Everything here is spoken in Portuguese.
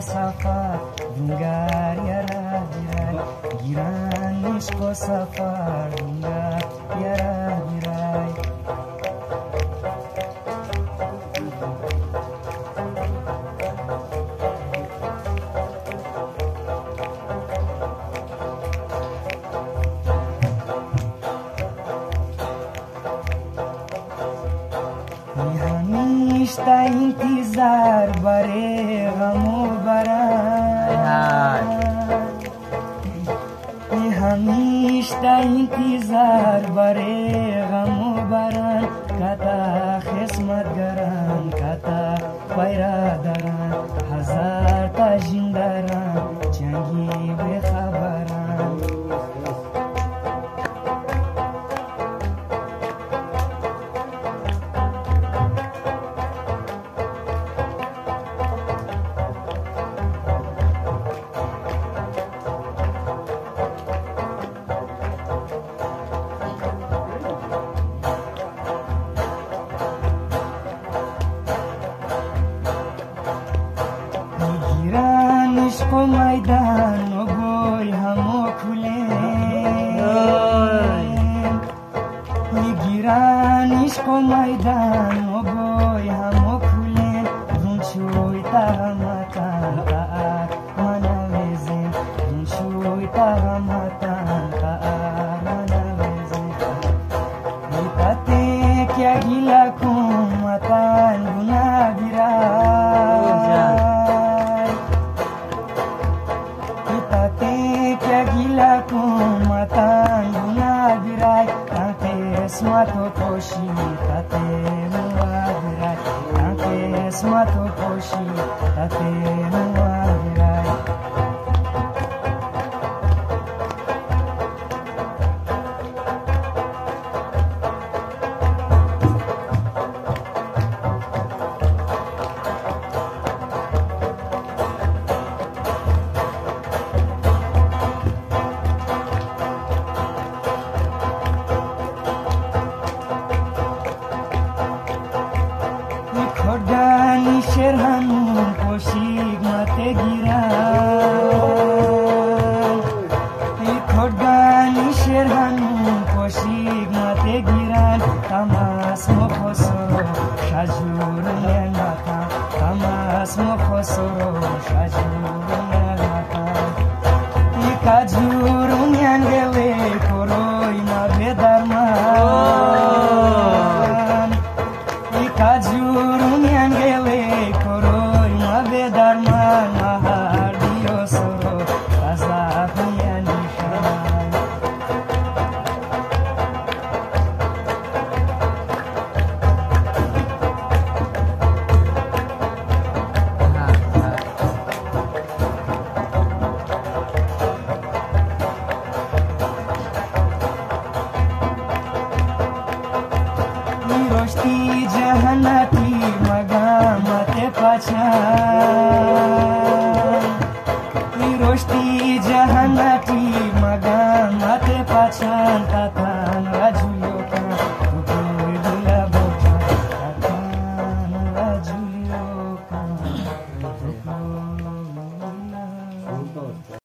safar Dungar yara dirai Giranis ko safar Dungar yara همیشته انتظار برای غمو برای همیشته انتظار برای غمو برای کتا خسمت گران کتا پیرادر عشق و میدن و گل همو کله میگیرن عشق و میدن و گل همو کله دون چوی ترمتن قعر منوزن دون چوی ترمتن قعر منوزن میتته که گیلن smato koshi tate mua virai Ante smato koshi tate mua Kamu posik mate gira Ikot gani sherhanu posik mate giran Tamas mo posoro shajur lena Tamas mo posoro shajur मगा मत पछा